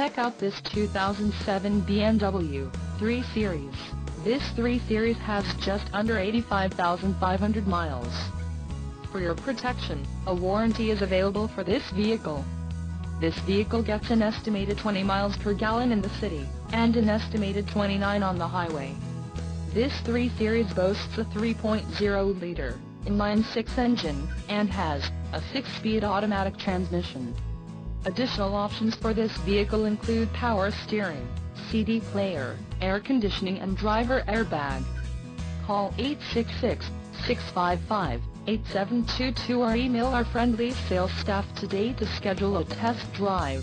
Check out this 2007 BMW 3 Series. This 3 Series has just under 85,500 miles. For your protection, a warranty is available for this vehicle. This vehicle gets an estimated 20 miles per gallon in the city, and an estimated 29 on the highway. This 3 Series boasts a 3.0-liter inline-six engine, and has a six-speed automatic transmission. Additional options for this vehicle include power steering, CD player, air conditioning and driver airbag. Call 866-655-8722 or email our friendly sales staff today to schedule a test drive.